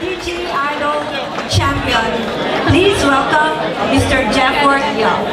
DJ Idol champion. Please welcome Mr. Jeforth Young.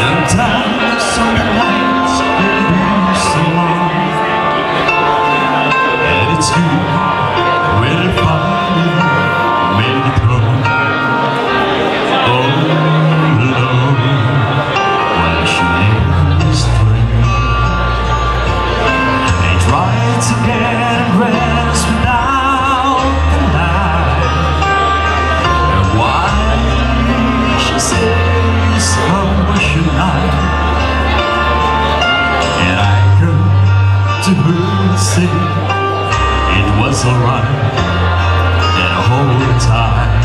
隐藏 alright that whole time.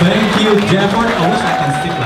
Thank you, Jeffrey. I wish oh, I can stick